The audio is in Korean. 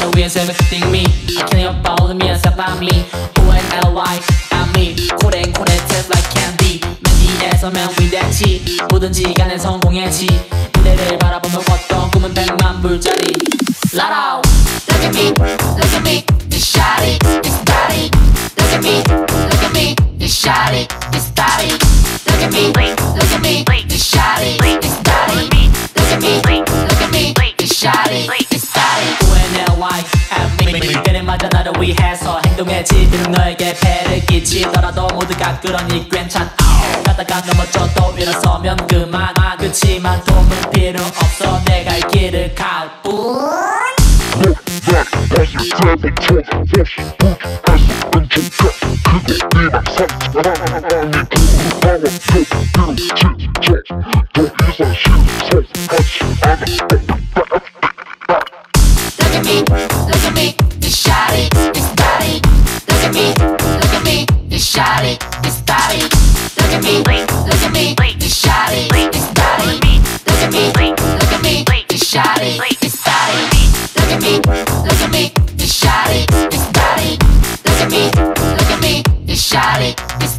know we everything me I can't about me as a family O-N-L-Y I'm me 코랭코랭 taste like candy 맨 뒤에서면 위대치 뭐든지 간에 성공했지 무대를 바라보며 꿨던 꿈은 백만 불짜리 Look at me, look at me This shawty, this body Look at me, 나를 위해서 행동했지 비록 너에게 폐를 끼치더라도 모두가 그러니 괜찮아 가다가 넘어져도 일어서면 그만 아, 그치만 도움은 필요 없어 내가 이 길을 갈뿐 다시 이상 신속하지 않아 Look at me, look at me, shawty, this me, this body. Look look at me. Look at me, look at me, this. Look at me, look at me, this shawty, this body. Look at me, look at me, this shawty, this body. Look at me, look at me, this shawty, this